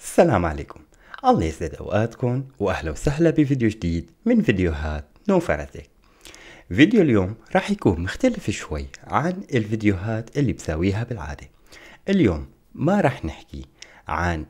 السلام عليكم. الله يسعد أوقاتكم وأهلا وسهلا بفيديو جديد من فيديوهات نو فراتك فيديو اليوم راح يكون مختلف شوي عن الفيديوهات اللي بساويها بالعادة. اليوم ما راح نحكي عن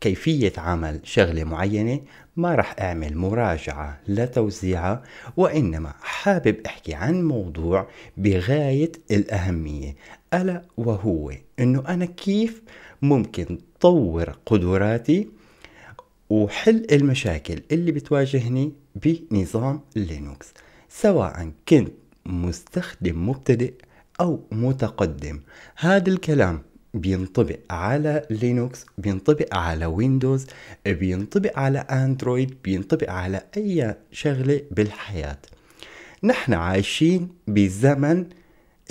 كيفية عمل شغلة معينة ما راح أعمل مراجعة لتوزيعها وإنما حابب أحكي عن موضوع بغاية الأهمية. ألا وهو إنه أنا كيف ممكن طور قدراتي وحل المشاكل اللي بتواجهني بنظام لينوكس سواء كنت مستخدم مبتدئ أو متقدم. هذا الكلام بينطبق على لينوكس بينطبق على ويندوز بينطبق على أندرويد بينطبق على أي شغلة بالحياة. نحن عايشين بزمن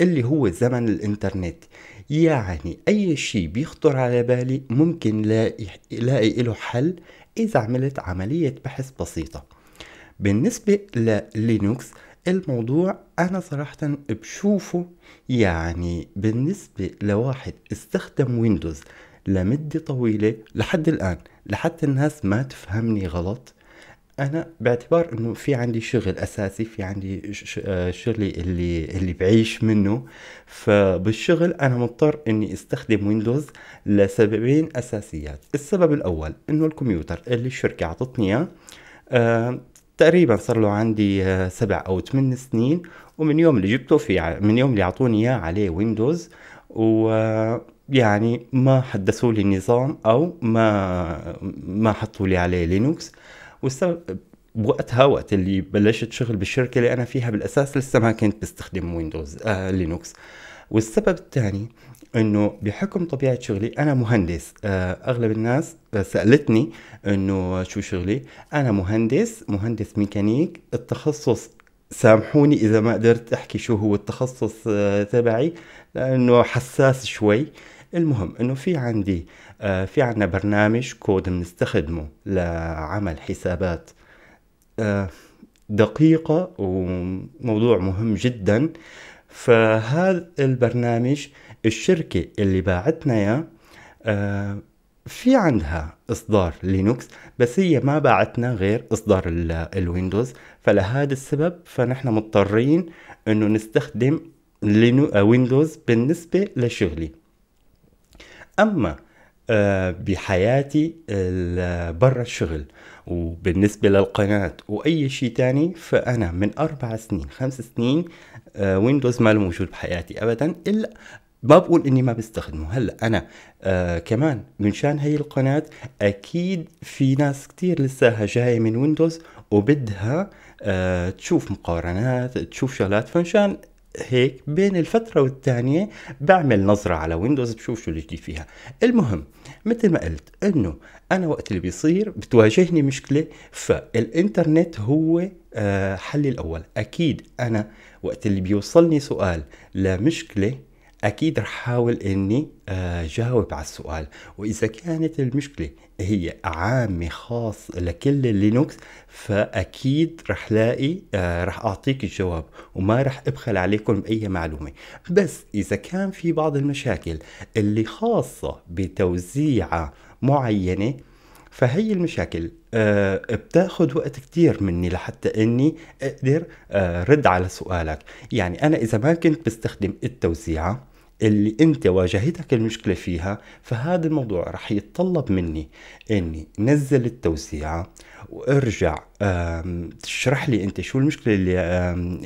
اللي هو زمن الإنترنت. يعني أي شيء بيخطر على بالي ممكن لاقي, لاقي له حل إذا عملت عملية بحث بسيطة. بالنسبة للينوكس الموضوع أنا صراحة بشوفه يعني بالنسبة لواحد استخدم ويندوز لمدة طويلة لحد الآن لحتى الناس ما تفهمني غلط. أنا باعتبار إنه في عندي شغل أساسي في عندي آه، شغلي اللي اللي بعيش منه. فبالشغل أنا مضطر إني استخدم ويندوز لسببين أساسيات. السبب الأول إنه الكمبيوتر اللي الشركة أعطتني إياه آه، تقريبا صار له عندي آه، سبع أو ثمان سنين ومن يوم اللي جبته في من يوم اللي أعطوني إياه عليه ويندوز ويعني ما حدثوا لي النظام أو ما ما حطوا لي عليه لينوكس والسبب بوقتها وقت اللي بلشت شغل بالشركة اللي أنا فيها بالأساس لسه ما كنت بستخدم ويندوز آه لينوكس والسبب الثاني إنه بحكم طبيعة شغلي أنا مهندس. آه أغلب الناس سألتني إنه شو شغلي أنا مهندس مهندس ميكانيك. التخصص سامحوني إذا ما قدرت أحكي شو هو التخصص آه تبعي لأنه حساس شوي. المهم إنه في عندي آه في عنا برنامج كود بنستخدمه لعمل حسابات. آه دقيقة وموضوع مهم جدا. فهذا البرنامج الشركة اللي باعتنا إياه آه في عندها إصدار لينوكس بس هي ما باعتنا غير إصدار الويندوز. فلهذا السبب فنحن مضطرين إنه نستخدم ويندوز بالنسبة لشغلي. أما آه، بحياتي برا الشغل وبالنسبة للقناة وأي شيء تاني فأنا من أربع سنين خمس سنين ويندوز ما موجود بحياتي أبدا إلا ما بقول إني ما بستخدمه. هلأ أنا آه كمان من شان هي القناة أكيد في ناس كتير لساها جاية من ويندوز وبدها آه تشوف مقارنات تشوف شغلات فمشان هيك بين الفترة والتانية بعمل نظرة على ويندوز بشوف شو الجديد فيها. المهم مثل ما قلت إنه أنا وقت اللي بيصير بتواجهني مشكلة فالإنترنت هو آه، حلي الأول. أكيد أنا وقت اللي بيوصلني سؤال لمشكلة أكيد رح أحاول إني آه، جاوب على السؤال. وإذا كانت المشكلة هي عامة خاص لكل اللينوكس فأكيد رح لاقي آه، رح أعطيك الجواب وما رح أبخل عليكم بأي معلومة. بس إذا كان في بعض المشاكل اللي خاصة بتوزيعه معينة فهي المشاكل أه وقت كتير مني لحتى إني أقدر أه رد على سؤالك. يعني أنا إذا ما كنت بستخدم التوزيعة اللي أنت واجهتك المشكلة فيها فهذا الموضوع رح يتطلب مني إني نزل التوسيعة وأرجع تشرح لي أنت شو المشكلة اللي,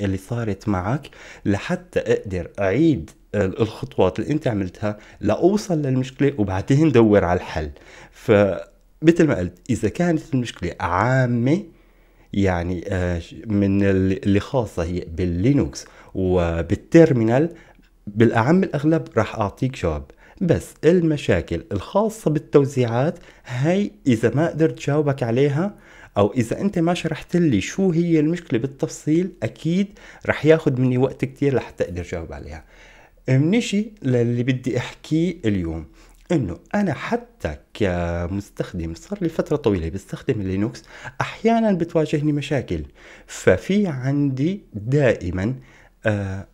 اللي صارت معك لحتى أقدر أعيد الخطوات اللي أنت عملتها لأوصل للمشكلة وبعدين دور على الحل. فمثل ما قلت إذا كانت المشكلة عامة يعني آه، من اللي خاصة هي باللينوكس وبال terminal بالأعم الأغلب راح أعطيك جواب. بس المشاكل الخاصة بالتوزيعات هاي إذا ما قدرت جاوبك عليها أو إذا أنت ما شرحت لي شو هي المشكلة بالتفصيل أكيد رح ياخد مني وقت كتير لحتى أقدر جاوب عليها. منيجي للي بدي أحكيه اليوم إنه أنا حتى كمستخدم صار لي فترة طويلة بستخدم لينوكس أحيانا بتواجهني مشاكل. ففي عندي دائما آه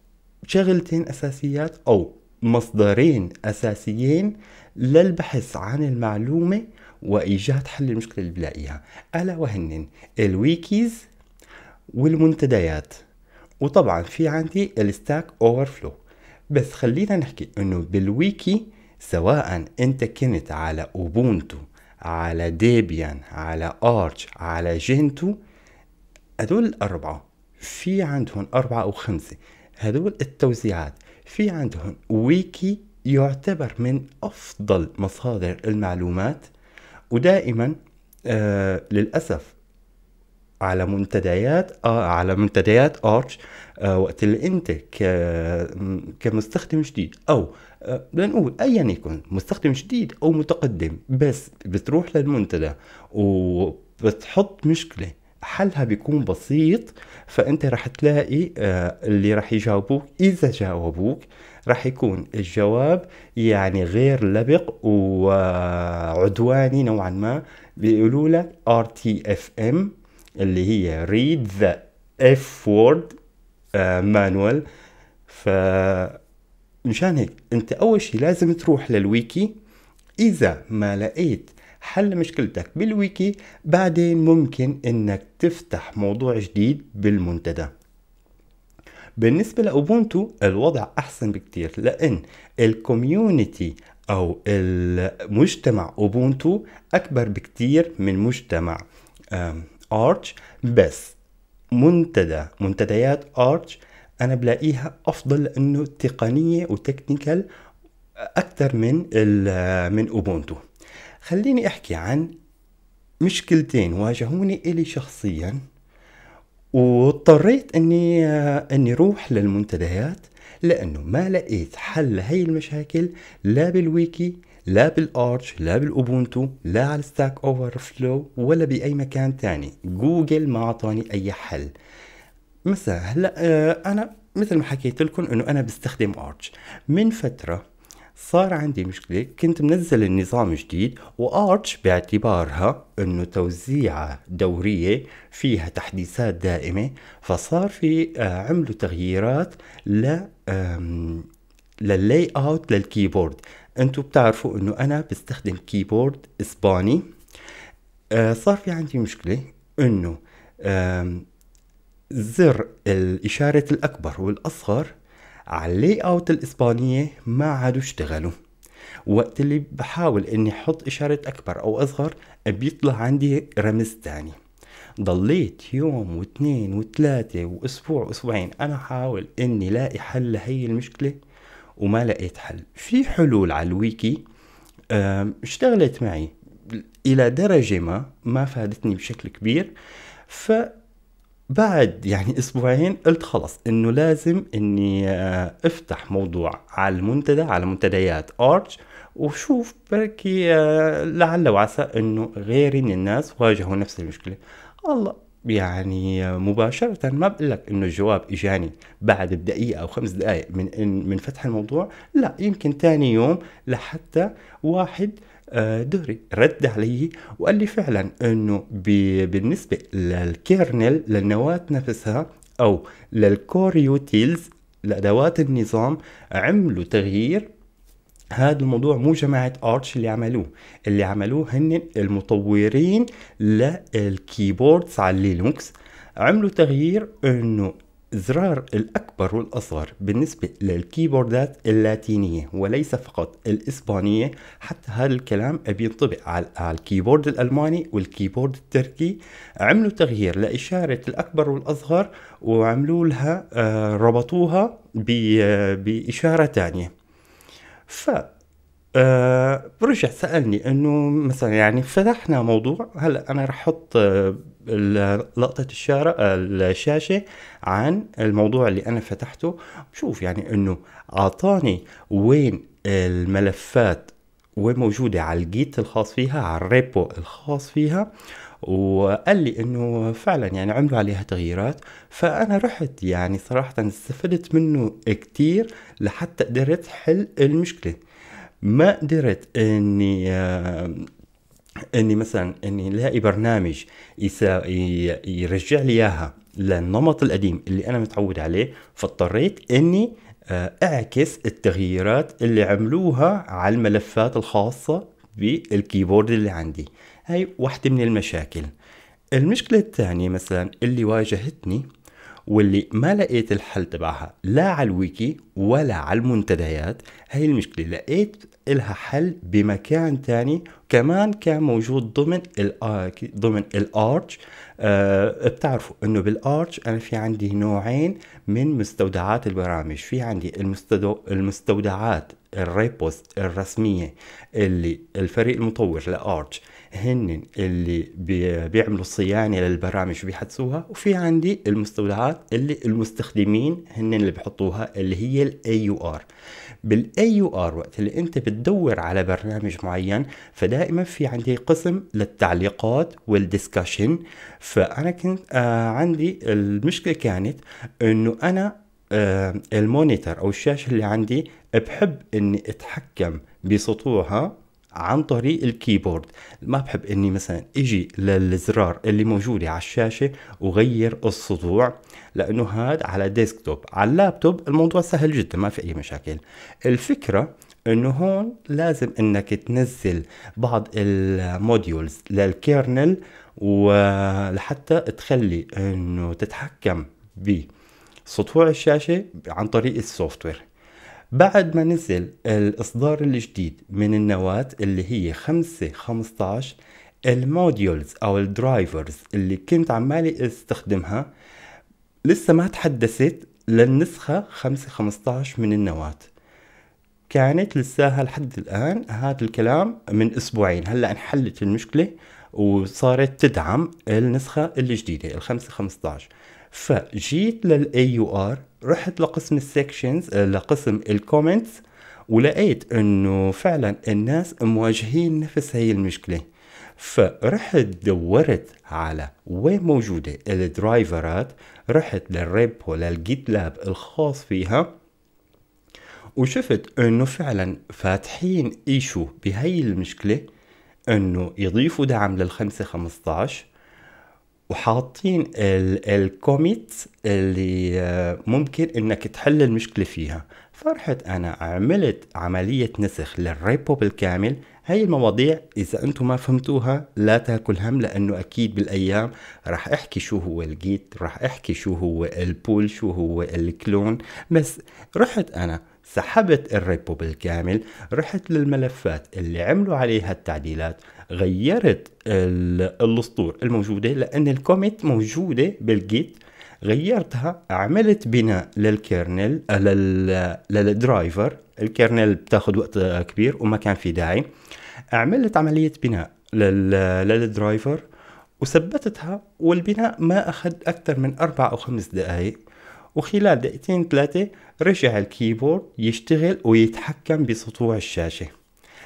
شغلتين أساسيات أو مصدرين أساسيين للبحث عن المعلومة وإيجاد حل المشكلة اللي بلاقيها ألا وهن ال wikis والمنتديات. وطبعا في عندي ال Stack Overflow بس خلينا نحكي إنه بالويكي سواء أنت كنت على Ubuntu على Debian على Arch على Gentoo هدول الأربعة في عندهم أربعة أو خمسة. هدول التوزيعات في عندهم ويكي يعتبر من أفضل مصادر المعلومات ودائما آه للأسف على منتديات آه على منتديات Arch آه وقت اللي أنت كمستخدم جديد أو آه لنقول ايا يكن مستخدم جديد أو متقدم بس بتروح للمنتدى وبتحط مشكلة حلها بيكون بسيط فأنت رح تلاقي آه اللي رح يجاوبوك إذا جاوبوك رح يكون الجواب يعني غير لبق وعدواني نوعا ما بيقولوا لك RTFM اللي هي read the F word manual ف مشان هيك أنت أول شيء لازم تروح للويكي. إذا ما لقيت حل مشكلتك بالويكي. بعدين ممكن إنك تفتح موضوع جديد بالمنتدى. بالنسبة لأوبونتو الوضع أحسن بكتير لأن ال community أو المجتمع أوبونتو أكبر بكتير من مجتمع ارش بس منتدى منتديات ارش أنا بلاقيها أفضل لأنه تقنية و technical أكثر من من أوبونتو. خليني أحكي عن مشكلتين واجهوني إلي شخصيا واضطريت إني إني روح للمنتديات لأنه ما لقيت حل لهي المشاكل لا بالويكي لا بالارش لا بالأوبونتو لا على Stack Overflow ولا بأي مكان تاني. جوجل ما أعطاني أي حل. مثلا هلأ آه، أنا مثل ما حكيت لكم إنه أنا بستخدم ارش من فترة صار عندي مشكلة كنت منزل النظام جديد وارش باعتبارها إنه توزيعة دورية فيها تحديثات دائمة فصار في آه، عملوا تغييرات ل لل layout لل keyboard انتو بتعرفوا إنه أنا بستخدم keyboard إسباني. آه صار في عندي مشكلة إنه زر الإشارة الأكبر والأصغر على أوت الإسبانية ما عادوا اشتغلوا. وقت اللي بحاول إني أحط إشارة أكبر أو أصغر بيطلع عندي رمز تاني. ضليت يوم واثنين وثلاثة وأسبوع وأسبوعين أنا حاول إني لاقي حل لهي المشكلة وما لقيت حل. في حلول على الويكي اشتغلت معي إلى درجة ما ما فادتني بشكل كبير. ف بعد يعني أسبوعين قلت خلص إنه لازم إني آه، أفتح موضوع على المنتدى على منتديات ارش وشوف بركي آه، لعل وعسى إنه غيري من الناس واجهوا نفس المشكلة. الله يعني مباشرة ما بقول لك إنه الجواب إجاني بعد بدقيقة أو خمس دقائق من من فتح الموضوع لا يمكن تاني يوم لحتى واحد آه، دغري رد علي وقال لي فعلا إنه بالنسبة لل kernel للنواة نفسها أو لل core utils لأدوات النظام عملوا تغيير. هذا الموضوع مو جماعة آرتش اللي عملوه اللي عملوه هن المطورين لل keyboards على لينوكس. عملوا تغيير إنه زرار الأكبر والأصغر بالنسبة للكيبوردات اللاتينية وليس فقط الإسبانية حتى هذا الكلام بينطبق على الكيبورد الألماني والكيبورد التركي. عملوا تغيير لإشارة الأكبر والأصغر وعملوا لها آه، ربطوها بإشارة تانية. ف أه برجع سألني إنه مثلا يعني فتحنا موضوع هلأ أنا رح أحط آه، لقطة الشاشة الشاشة عن الموضوع اللي أنا فتحته. شوف يعني إنه أعطاني وين الملفات وين موجودة على ال Git الخاص فيها على ال repo الخاص فيها. وقال لي إنه فعلا يعني عملوا عليها تغييرات. فأنا رحت يعني صراحة استفدت منه كتير لحتى قدرت حل المشكلة. ما قدرت إني إني مثلا إني الاقي برنامج يرجع لي إياها للنمط القديم اللي أنا متعود عليه فاضطريت إني آه، أعكس التغييرات اللي عملوها على الملفات الخاصة بالكيبورد اللي عندي. هاي واحدة من المشاكل. المشكلة الثانية مثلا اللي واجهتني واللي ما لقيت الحل تبعها لا على الويكي ولا على المنتديات هاي المشكلة. لقيت إلها حل بمكان تاني كمان كان موجود ضمن ال ضمن الارش أه بتعرفوا إنه بالارش أنا في عندي نوعين من مستودعات البرامج. في عندي المستودع المستودعات ال repos الرسمية اللي الفريق المطور لارش هن اللي بيعملوا صيانه للبرامج وبيحدثوها وفي عندي المستودعات اللي المستخدمين هن اللي بحطوها اللي هي ال AUR بال AUR وقت اللي انت بتدور على برنامج معين فدائما في عندي قسم للتعليقات وال discussion فأنا كنت آه عندي المشكلة كانت إنه أنا آه ال monitor أو الشاشة اللي عندي بحب إني أتحكم بسطوعها عن طريق ال keyboard. ما بحب إني مثلا إجي للزرار اللي موجودة على الشاشة وغير السطوع لأنه هذا على desktop. على اللابتوب الموضوع سهل جدا ما في أي مشاكل. الفكرة إنه هون لازم إنك تنزل بعض ال modules لل kernel ولحتى تخلي إنه تتحكم بسطوع الشاشة عن طريق ال software بعد ما نزل الإصدار الجديد من النواة اللي هي خمسة خمستاش ال modules أو ال drivers اللي كنت عمالي أستخدمها لسه ما تحدثت للنسخة خمسة خمستاش من النواة. كانت لساها لحد الآن هذا الكلام من أسبوعين. هلأ انحلت المشكلة وصارت تدعم النسخة الجديدة الخمسة خمستاش فجيت لل AUR رحت لقسم ال sections آه، لقسم ال comments ولقيت إنه فعلا الناس مواجهين نفس هي المشكلة. فرحت دورت على وين موجودة ال driverات رحت لل repo لل GitLab الخاص فيها وشفت إنه فعلا فاتحين issue بهي المشكلة إنه يضيفوا دعم للخمسة خمستاش وحاطين ال commit اللي آه، ممكن إنك تحل المشكلة فيها. فرحت أنا عملت عملية نسخ لل repo بالكامل هاي المواضيع إذا أنتم ما فهمتوها لا تاكل هم لأنه أكيد بالأيام راح أحكي شو هو ال Git راح أحكي شو هو ال pull شو هو ال clone. بس رحت أنا سحبت ال repo بالكامل رحت للملفات اللي عملوا عليها التعديلات. غيرت الأسطور الموجودة لأن ال commit موجودة بال Git. غيرتها عملت بناء لل kernel لل driver. ال kernel بتاخذ وقت كبير وما كان في داعي. عملت عملية بناء لل driver وثبتتها والبناء ما أخذ أكثر من أربع أو خمس دقائق وخلال دقيقتين ثلاثة رجع ال keyboard يشتغل ويتحكم بسطوع الشاشة.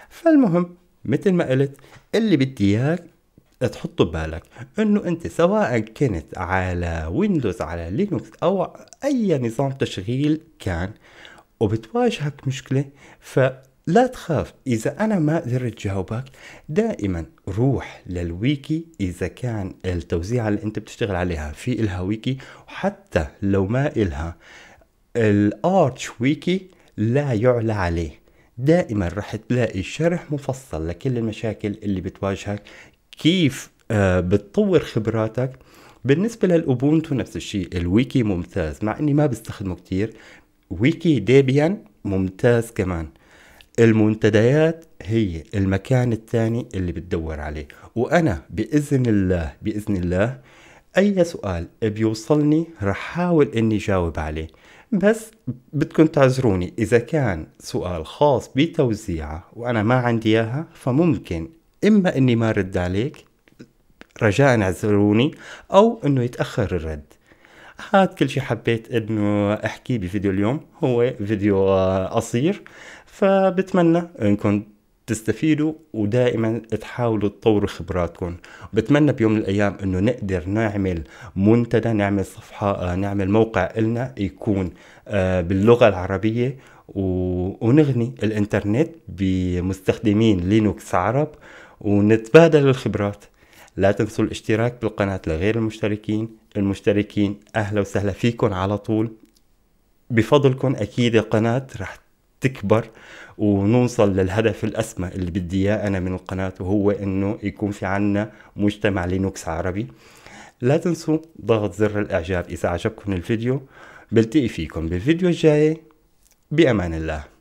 فالمهم مثل ما قلت اللي بدي إياك تحطه ببالك إنه أنت سواء كنت على ويندوز على لينكس أو أي نظام تشغيل كان وبتواجهك مشكلة فلا تخاف. إذا أنا ما قدرت جاوبك دائما روح للويكي إذا كان التوزيع اللي أنت بتشتغل عليها في إلها ويكي وحتى لو ما إلها ال Arch wiki لا يعلى عليه. دائما رح تلاقي شرح مفصل لكل المشاكل اللي بتواجهك كيف آه، بتطور خبراتك. بالنسبة لل Ubuntu نفس الشيء الويكي ممتاز مع إني ما بستخدمه كتير. ويكي ديبيان ممتاز كمان. المنتديات هي المكان الثاني اللي بتدور عليه. وأنا بإذن الله بإذن الله أي سؤال بيوصلني رح حاول إني جاوب عليه. بس بدكم تعذروني. إذا كان سؤال خاص بتوزيعه وأنا ما عندي إياها فممكن إما إني ما رد عليك رجاء اعذروني أو إنه يتأخر الرد. هاد كل شي حبيت إنه أحكيه بفيديو اليوم. هو فيديو قصير فبتمنى إنكم تستفيدوا ودائما تحاولوا تطوروا خبراتكم. بتمنى بيوم من الأيام إنه نقدر نعمل منتدى نعمل صفحة آه، نعمل موقع لنا يكون آه، باللغة العربية ونغني الإنترنت بمستخدمين لينوكس عرب ونتبادل الخبرات. لا تنسوا الاشتراك بالقناة لغير المشتركين. المشتركين أهلا وسهلا فيكم على طول. بفضلكم أكيد القناة رح تكبر ونوصل للهدف الأسمى اللي بدي إياه أنا من القناة وهو إنه يكون في عنا مجتمع لينوكس عربي. لا تنسوا ضغط زر الإعجاب إذا عجبكم الفيديو. بلتقي فيكم بالفيديو الجاي. بأمان الله.